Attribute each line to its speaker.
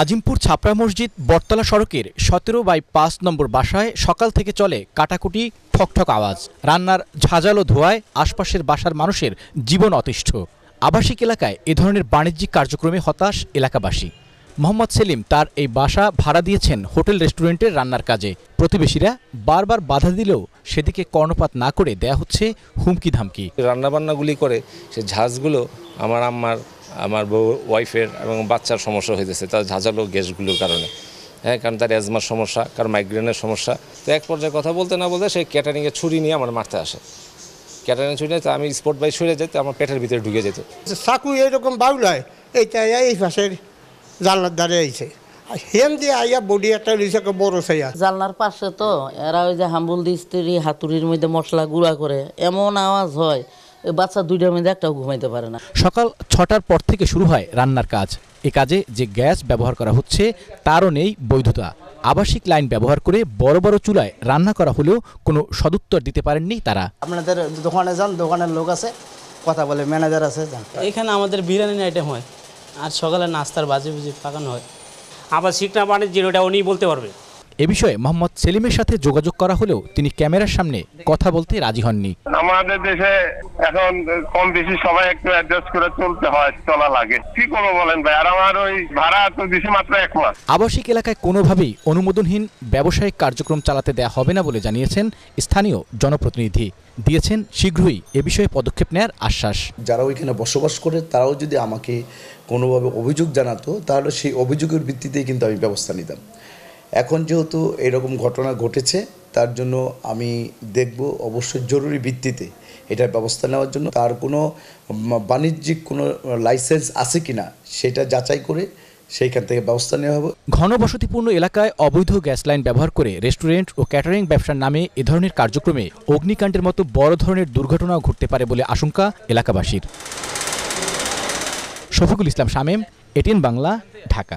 Speaker 1: আজিমপুর ছাপড়া মসজিদ বটতলা সড়কের সতেরো বাই পাঁচ নম্বর বাসায় সকাল থেকে চলে কাটাকুটি, ঠকঠক আওয়াজ। রান্নার ঝাঁঝালো ধোয়ায় আশপাশের বাসার মানুষের জীবন অতিষ্ঠ। আবাসিক এলাকায় এ ধরনের বাণিজ্যিক কার্যক্রমে হতাশ এলাকাবাসী। মোহাম্মদ সেলিম তার এই বাসা ভাড়া দিয়েছেন হোটেল রেস্টুরেন্টের রান্নার কাজে। প্রতিবেশীরা বারবার বাধা দিলেও সেদিকে কর্ণপাত না করে দেয়া হচ্ছে হুমকি ধামকি
Speaker 2: রান্নাবান্নাগুলি করে সে ঝাঁজগুলো আমার আম্মার আমার বউ ওয়াইফের এবং বাচ্চার সমস্যা হইতেছে তার ঝাঁঝালো গ্যাসগুলোর কারণে। হ্যাঁ কারণ তার অ্যাজমার সমস্যা কারণ মাইগ্রেনের সমস্যা। তো এক পর্যায়ে কথা বলতে না বলতে সে ক্যাটারিংয়ে ছুরি নিয়ে আমার মারতে আসে। ক্যাটারিং ছুরি নিয়ে তো আমি স্পোর্ট বাই সরে যেতে আমার পেটের ভিতরে ঢুকে যেত।
Speaker 3: চাকু এরকম বাউলায় এইটা এই পাশের জানলার দ্বারে আইছে। আর হেম দিয়ে আইয়া বডি একটা লিছে বড় সাইয়া
Speaker 4: জানলার পাশে তো এরা ওই যে হাম্বুল দিস্ত্রি হাতুড়ির মধ্যে মশলা গুঁড়া করে এমন আওয়াজ হয়। বাচ্চা দুইটার মধ্যে একটাও ঘুমাইতে পারে না।
Speaker 1: সকাল ছটার পর থেকে শুরু হয় রান্নার কাজ। এ কাজে যে গ্যাস ব্যবহার করা হচ্ছে তারও নেই বৈধতা। আবাসিক লাইন ব্যবহার করে বড় বড় চুলায় রান্না করা হলেও কোনো সদুত্তর দিতে পারেননি তারা।
Speaker 5: আপনাদের দোকানে যান দোকানের লোক আছে কথা বলে ম্যানেজার আছে যান।
Speaker 6: এখানে আমাদের বিরিয়ানির আইটেম হয় আর সকালে নাস্তার বাজে বুজি পাকানো হয়।
Speaker 7: আবার শিখনা বাণিজ্যের ওটা উনি বলতে পারবে।
Speaker 1: এ বিষয়ে মোহাম্মদ সেলিমের সাথে যোগাযোগ করা হলেও তিনি ক্যামেরার সামনে কথা বলতে রাজি হননি।
Speaker 8: আমাদের দেশে এখন কম বেশি সবাই একটু অ্যাডজাস্ট করে চলতে হয় চলা লাগে। কি করব বলেন ভাই? আর আমার ওই ভাড়া তো দিছি মাত্র এক মাস।
Speaker 1: আবাসিক এলাকায় কোনোভাবেই অনুমোদনহীন ব্যবসায়িক কার্যক্রম চালাতে দেয়া হবে না বলে জানিয়েছেন স্থানীয় জনপ্রতিনিধি। দিয়েছেন শীঘ্রই এ বিষয়ে পদক্ষেপ নেয়ার আশ্বাস।
Speaker 9: যারা ওইখানে বসবাস করে তারাও যদি আমাকে কোনোভাবে অভিযোগ জানাতো তাহলে সেই অভিযোগের ভিত্তিতেই কিন্তু আমি ব্যবস্থা নিতাম। এখন যেহেতু এরকম ঘটনা ঘটেছে, তার জন্য আমি দেখব অবশ্যই জরুরি ভিত্তিতে এটার ব্যবস্থা নেওয়ার জন্য। তার কোনো বাণিজ্যিক কোনো লাইসেন্স আছে কি না সেটা যাচাই করে সেইখান থেকে ব্যবস্থা নেওয়া হবে।
Speaker 1: ঘনবসতিপূর্ণ এলাকায় অবৈধ গ্যাস লাইন ব্যবহার করে রেস্টুরেন্ট ও ক্যাটারিং ব্যবসার নামে এ ধরনের কার্যক্রমে অগ্নিকাণ্ডের মতো বড় ধরনের দুর্ঘটনাও ঘটতে পারে বলে আশঙ্কা এলাকাবাসীর। শফিকুল ইসলাম শামেম, এটিএন বাংলা, ঢাকা।